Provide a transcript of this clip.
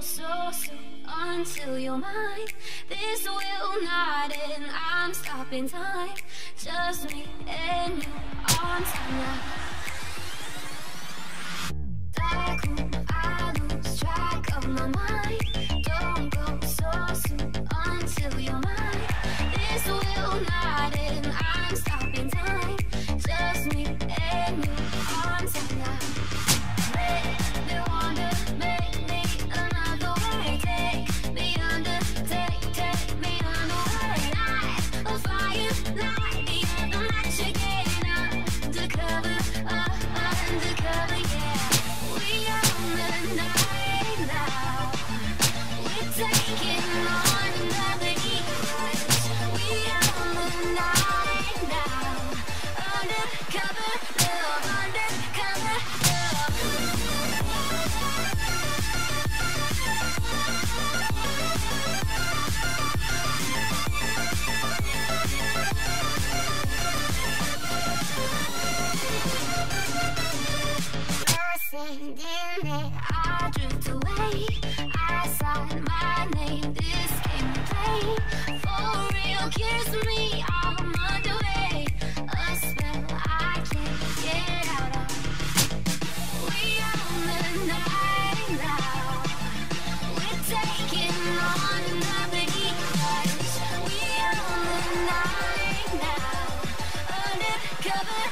so soon until you're mine. This will not end. I'm stopping time. Just me and you on tonight. I lose track of my mind. Don't go so soon until you're mine. This will not end. I'm stopping I drift away. I sign my name. This game we play. For real, kiss me. I'm. A spell I can't get out of. We own the night now. We're taking on. We own the night now. Undercover.